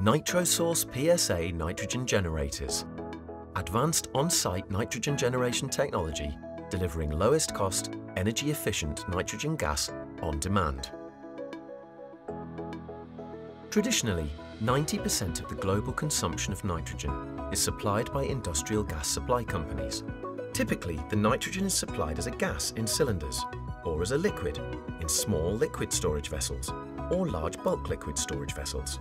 NitroSource PSA nitrogen generators. Advanced on-site nitrogen generation technology delivering lowest cost, energy efficient nitrogen gas on demand. Traditionally, 90% of the global consumption of nitrogen is supplied by industrial gas supply companies. Typically, the nitrogen is supplied as a gas in cylinders, or as a liquid in small liquid storage vessels, or large bulk liquid storage vessels.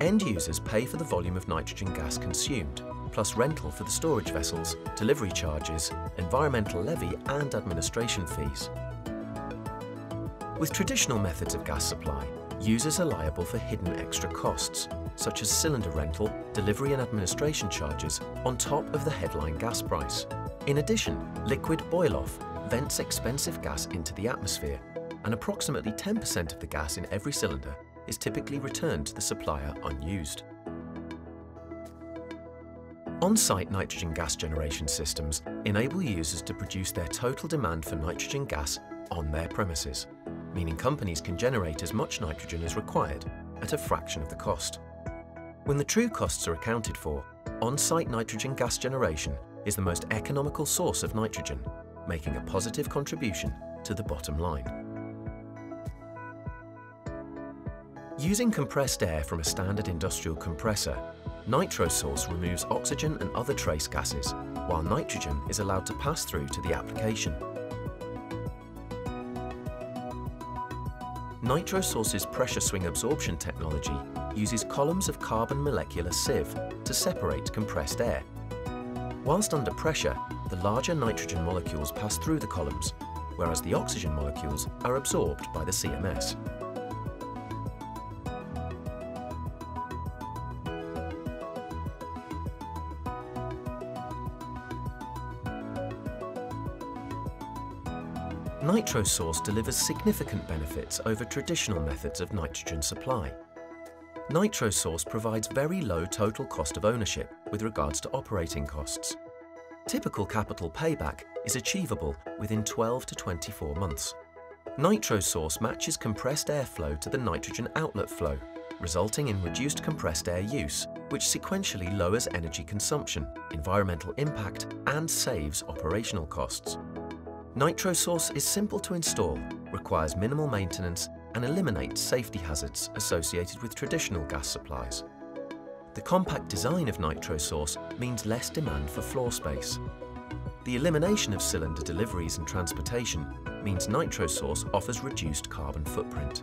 End users pay for the volume of nitrogen gas consumed, plus rental for the storage vessels, delivery charges, environmental levy and administration fees. With traditional methods of gas supply, users are liable for hidden extra costs, such as cylinder rental, delivery and administration charges on top of the headline gas price. In addition, liquid boil-off vents expensive gas into the atmosphere, and approximately 10% of the gas in every cylinder is typically returned to the supplier unused. On-site nitrogen gas generation systems enable users to produce their total demand for nitrogen gas on their premises meaning companies can generate as much nitrogen as required at a fraction of the cost. When the true costs are accounted for, on-site nitrogen gas generation is the most economical source of nitrogen, making a positive contribution to the bottom line. Using compressed air from a standard industrial compressor, NitroSource removes oxygen and other trace gases, while nitrogen is allowed to pass through to the application. NitroSource's pressure swing adsorption technology uses columns of carbon molecular sieve to separate compressed air. Whilst under pressure, the larger nitrogen molecules pass through the columns, whereas the oxygen molecules are absorbed by the CMS. NitroSource delivers significant benefits over traditional methods of nitrogen supply. NitroSource provides very low total cost of ownership with regards to operating costs. Typical capital payback is achievable within 12 to 24 months. NitroSource matches compressed air flow to the nitrogen outlet flow, resulting in reduced compressed air use, which sequentially lowers energy consumption, environmental impact and saves operational costs. NitroSource is simple to install, requires minimal maintenance and eliminates safety hazards associated with traditional gas supplies. The compact design of NitroSource means less demand for floor space. The elimination of cylinder deliveries and transportation means NitroSource offers reduced carbon footprint.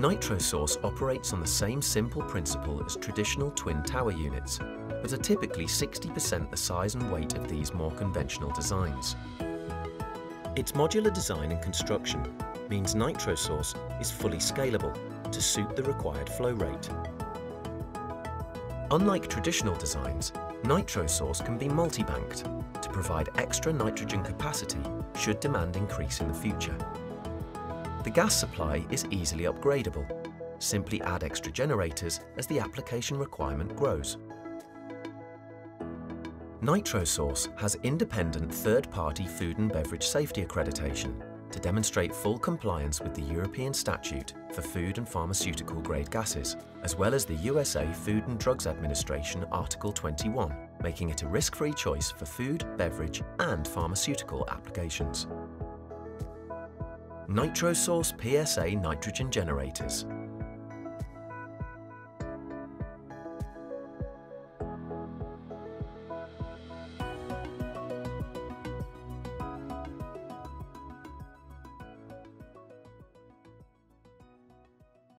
NitroSource operates on the same simple principle as traditional twin tower units, but are typically 60% the size and weight of these more conventional designs. Its modular design and construction means NitroSource is fully scalable to suit the required flow rate. Unlike traditional designs, NitroSource can be multi-banked to provide extra nitrogen capacity should demand increase in the future. The gas supply is easily upgradable. Simply add extra generators as the application requirement grows. NitroSource has independent third-party food and beverage safety accreditation to demonstrate full compliance with the European Statute for Food and Pharmaceutical Grade Gases, as well as the USA Food and Drugs Administration Article 21, making it a risk-free choice for food, beverage and pharmaceutical applications. NitroSource PSA nitrogen generators